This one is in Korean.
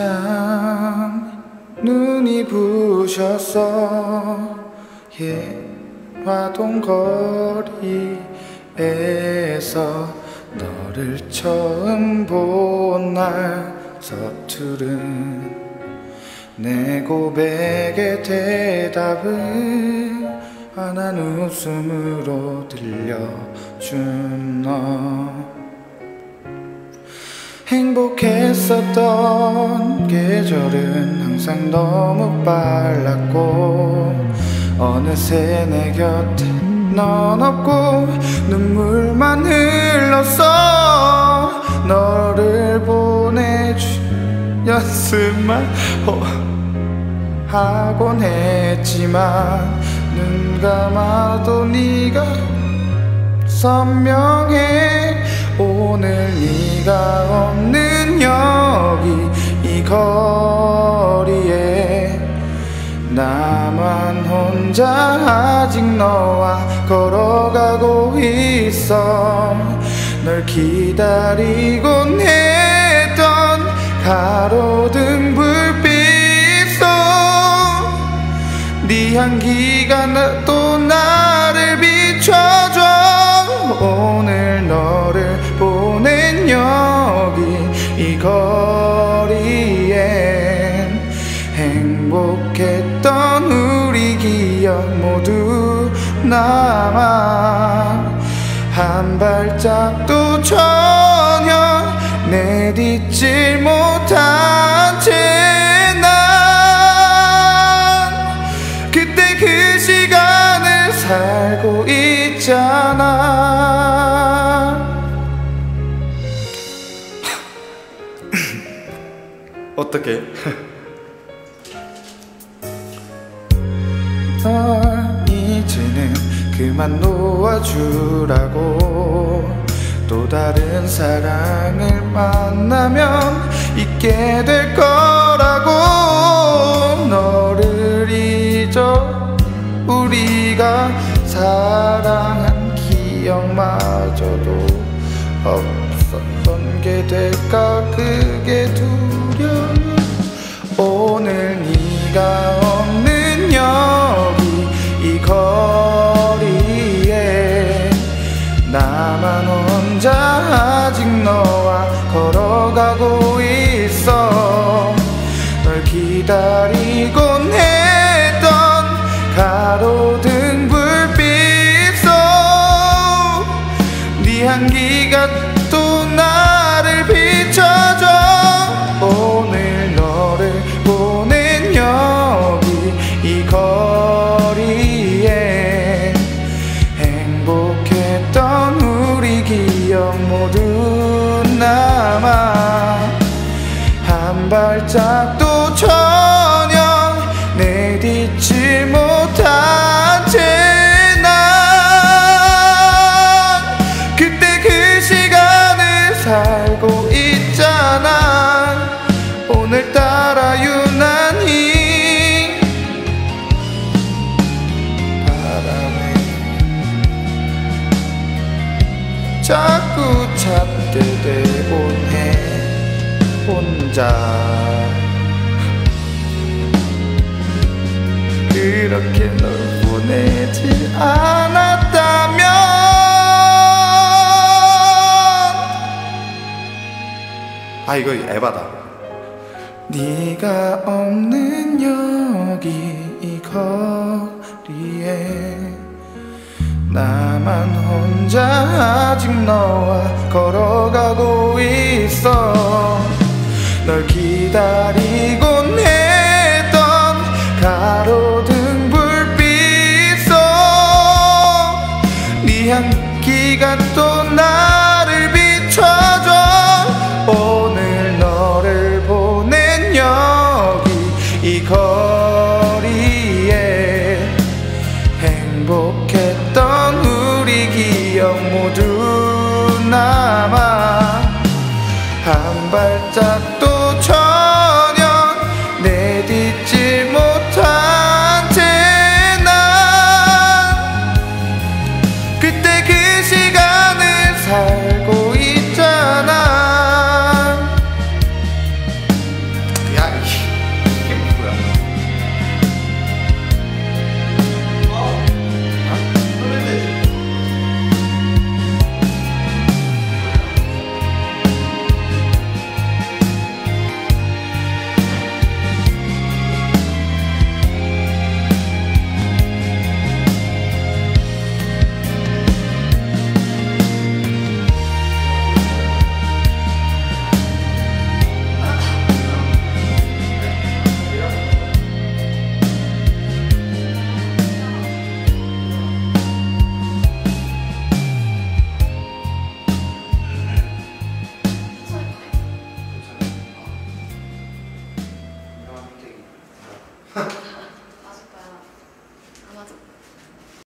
참 눈이 부셔서 예 화동 거리에서 너를 처음 본 날 서투른 내 고백의 대답을 환한 웃음으로 들려준 너 행복했었던 계절은 항상 너무 빨랐고 어느새 내 곁에 넌 없고 눈물만 흘렀어. 너를 연습만 하곤 했지만 눈 감아도 네가 선명해 오늘 네가 없는 여기 이 거리에 나만 혼자 아직 너와 걸어가고 있어. 널 기다리곤 했던 가로등 불빛 네 향기가 또 나를 오늘 너를 보낸 여기 이 거리엔 행복했던 우리 기억 모두 남아 한 발짝도 전혀 내딛질 못한 채 어떻게? 널 이제는 그만 놓아주라고. 또 다른 사랑을 만나면 잊게 될 거라고. 너를 잊어 우리가 사랑한 기억마저도 없었던 게 될까? 그게 두려워 오늘 네가 없는 여기 이 거리에 나만 혼자 아직 너와 걸어가고 있어. 널 기다리곤 했던 가로등 불빛 속네 향기가 전혀 내딛지 못한 채난 그때 그 시간을 살고 있잖아. 오늘따라 유난히 바람에 자꾸 찾게 되곤 해 혼자 그렇게 널 보내지 않았다면. 아 이거 에바다. 네가 없는 여기 이 거리에 나만 혼자 아직 너와 걸어가고 있어. 널 기다리 향기가 또 나